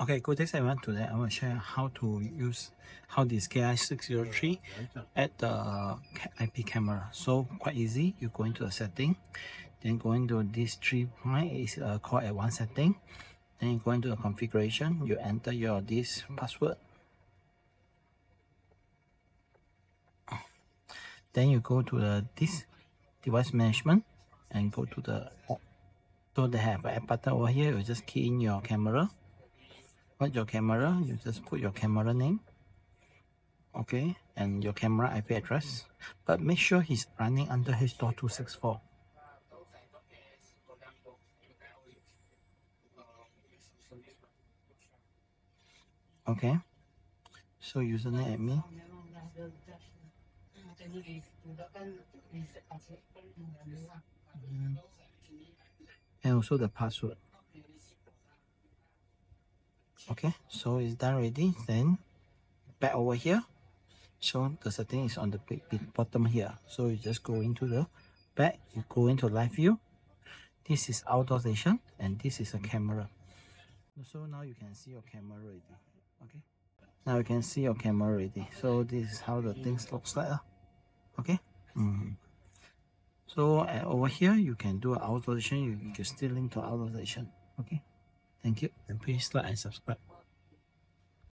Okay, good day everyone. Today I want to share how to use how this KI603 at the IP camera. So quite easy. You go into the setting, then go into this three point is uh, called at one setting. Then you go into the configuration. You enter your this password. Then you go to the this device management and go to the so they have a button over here. You just key in your camera Put your camera, you just put your camera name, okay, and your camera IP address, but make sure he's running under H.264. Okay, so username admin. And also the password okay so it's done already. Then back over here. So the setting is on the bottom here. So you just go into the back. You go into live view. This is outdoor station and this is a camera. So now you can see your camera already. Okay? Now you can see your camera already. So this is how the things looks like uh, okay? Mm -hmm. so uh, over here you can do an outdoor station. You, you can still link to outdoor station. Okay Thank you and please like and subscribe.